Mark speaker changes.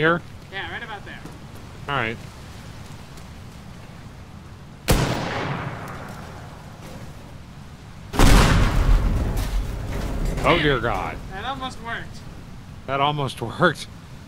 Speaker 1: Here?
Speaker 2: Yeah, right about there.
Speaker 1: Alright. Oh dear God.
Speaker 2: That almost worked.
Speaker 1: That almost worked.